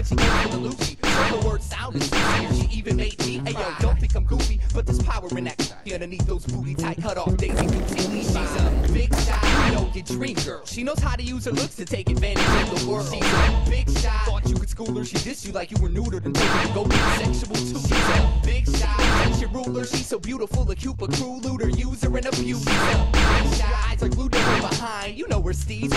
when she gave me the Her words sounded sincere, she even made me Hey yo, don't think I'm goofy, but there's power in that underneath those booty tight cut off daisy completely. She's a big shot, you know your dream girl. She knows how to use her looks to take advantage of the world. She's a big shot. Thought you could school her, she dissed you like you were neutered and told you to go be sexual too. She's a big shot. That's your ruler, she's so beautiful, a cupid crew looter, user and abuser. She's a big shot. Eyes are glued to her behind, you know her Steve's.